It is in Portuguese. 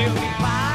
eu me paro.